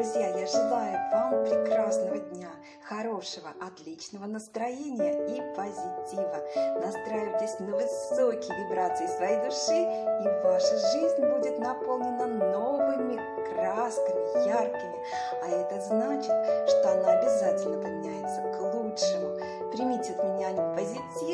Друзья, я желаю вам прекрасного дня, хорошего, отличного настроения и позитива. Настраивайтесь на высокие вибрации своей души, и ваша жизнь будет наполнена новыми красками, яркими. А это значит, что она обязательно поменяется к лучшему. Примите от меня позитив.